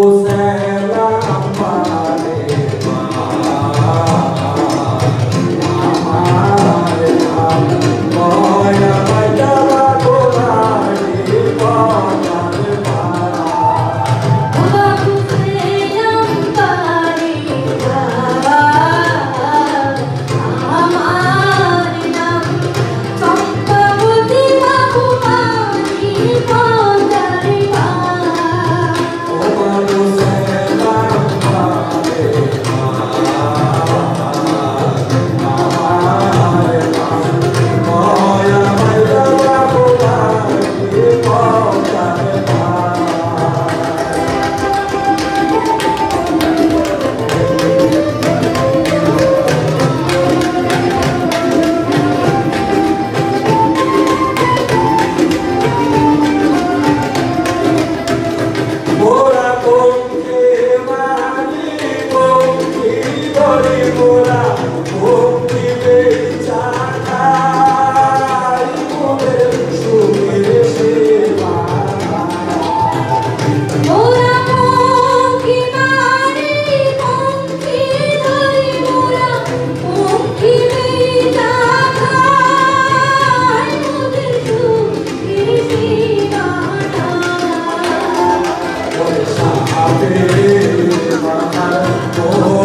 ela amar.